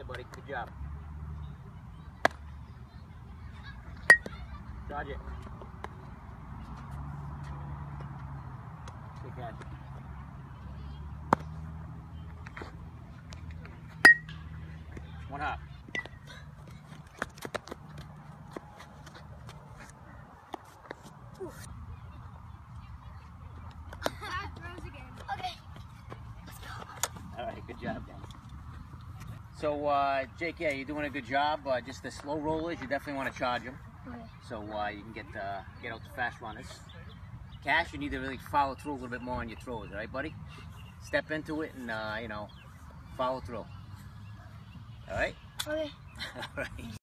buddy. Good job. Charge it. Good catch. One hop. Okay. All right, good job, Dan. So, uh, Jake, yeah, you're doing a good job. Uh, just the slow rollers, you definitely want to charge them. Okay. So uh, you can get uh, get out the fast runners. Cash, you need to really follow through a little bit more on your throws, all right, buddy? Step into it and, uh, you know, follow through. All right? Okay. all right.